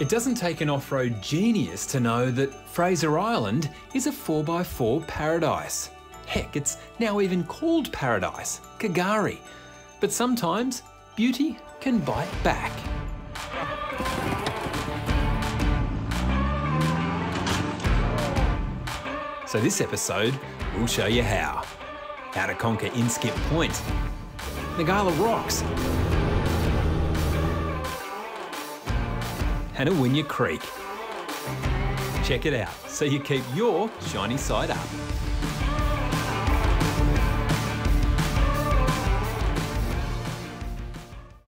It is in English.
It doesn't take an off road genius to know that Fraser Island is a 4x4 paradise. Heck, it's now even called Paradise, K'gari. But sometimes beauty can bite back. So, this episode, we'll show you how. How to conquer Inskip Point, Ngkala Rocks, and Awinya Creek. Check it out so you keep your shiny side up.